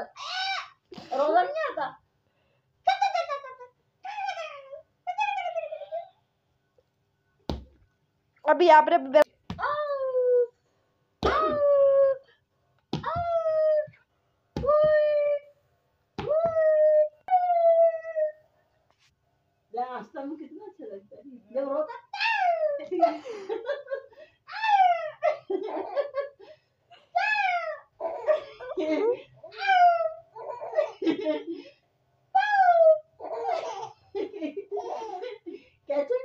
वाला नहीं आता अभी आप रे अच्छा Yeah. कैसे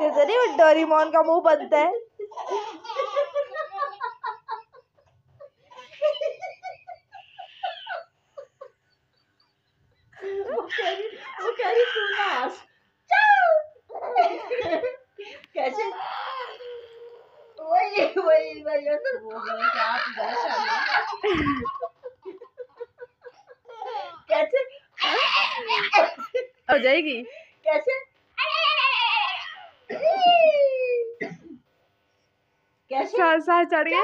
जैसे नहीं डोरीमोन का मुँह बनता है। वो कह रही वो कह रही कैसे? वही वही वही आप हो जाएगी। कैसे? कैसे? सांस सांस चढ़ गया।